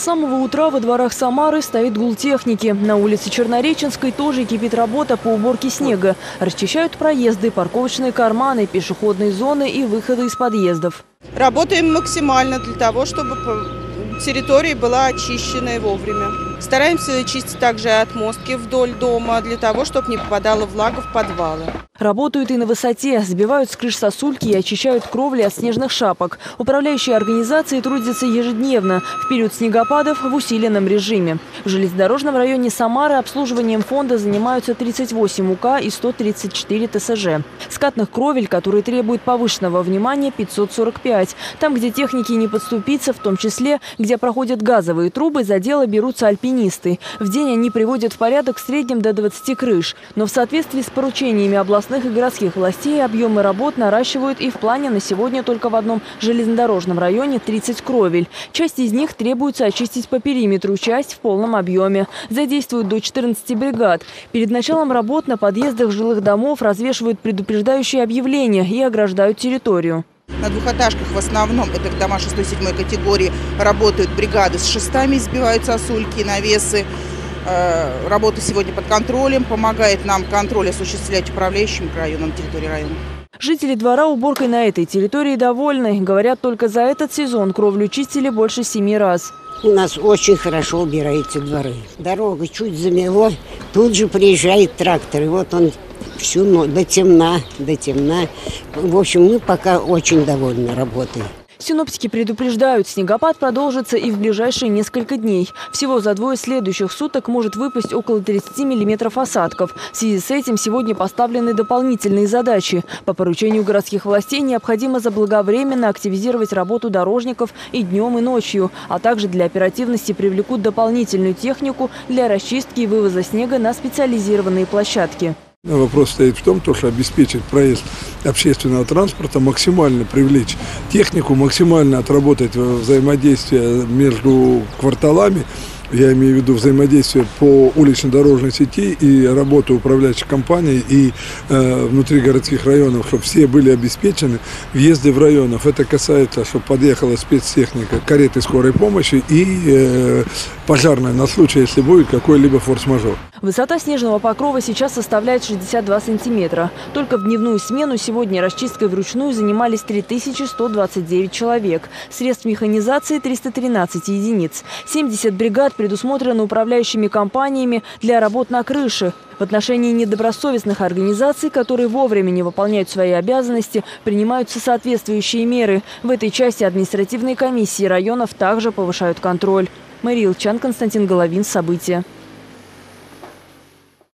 С самого утра во дворах Самары стоит гул техники. На улице Чернореченской тоже кипит работа по уборке снега. Расчищают проезды, парковочные карманы, пешеходные зоны и выходы из подъездов. Работаем максимально для того, чтобы территория была очищенной вовремя. Стараемся чистить также отмостки вдоль дома, для того, чтобы не попадала влага в подвалы. Работают и на высоте, сбивают с крыш сосульки и очищают кровли от снежных шапок. Управляющие организации трудятся ежедневно, в период снегопадов в усиленном режиме. В железнодорожном районе Самары обслуживанием фонда занимаются 38 УК и 134 ТСЖ. Скатных кровель, которые требуют повышенного внимания, 545. Там, где техники не подступиться, в том числе, где проходят газовые трубы, за дело берутся альпинисты. В день они приводят в порядок в среднем до 20 крыш. Но в соответствии с поручениями областных и городских властей объемы работ наращивают и в плане на сегодня только в одном железнодорожном районе 30 кровель. Часть из них требуется очистить по периметру, часть в полном объеме. Задействуют до 14 бригад. Перед началом работ на подъездах жилых домов развешивают предупреждающие объявления и ограждают территорию. На двухэтажках в основном, это дома 6-7 категории, работают бригады с шестами, избивают сосульки, навесы. Э, работа сегодня под контролем, помогает нам контроль осуществлять управляющим районом территории района. Жители двора уборкой на этой территории довольны. Говорят, только за этот сезон кровлю чистили больше семи раз. У нас очень хорошо убираются дворы. Дорога чуть замело, тут же приезжает трактор. И вот он всю ночь, до темна, до темна. В общем, мы пока очень довольны работой. Синоптики предупреждают, снегопад продолжится и в ближайшие несколько дней. Всего за двое следующих суток может выпасть около 30 миллиметров осадков. В связи с этим сегодня поставлены дополнительные задачи. По поручению городских властей необходимо заблаговременно активизировать работу дорожников и днем, и ночью, а также для оперативности привлекут дополнительную технику для расчистки и вывоза снега на специализированные площадки. Вопрос стоит в том, что обеспечить проезд общественного транспорта, максимально привлечь технику, максимально отработать взаимодействие между кварталами, я имею в виду взаимодействие по улично-дорожной сети и работу управляющих компаний и э, внутри городских районов, чтобы все были обеспечены въезды в районов. Это касается, чтобы подъехала спецтехника, кареты скорой помощи и э, пожарная на случай, если будет какой-либо форс-мажор. Высота снежного покрова сейчас составляет 62 сантиметра. Только в дневную смену сегодня расчисткой вручную занимались 3129 человек. Средств механизации 313 единиц. 70 бригад предусмотрены управляющими компаниями для работ на крыше. В отношении недобросовестных организаций, которые вовремя не выполняют свои обязанности, принимаются соответствующие меры. В этой части административные комиссии районов также повышают контроль. Мария Илчан, Константин Головин. События.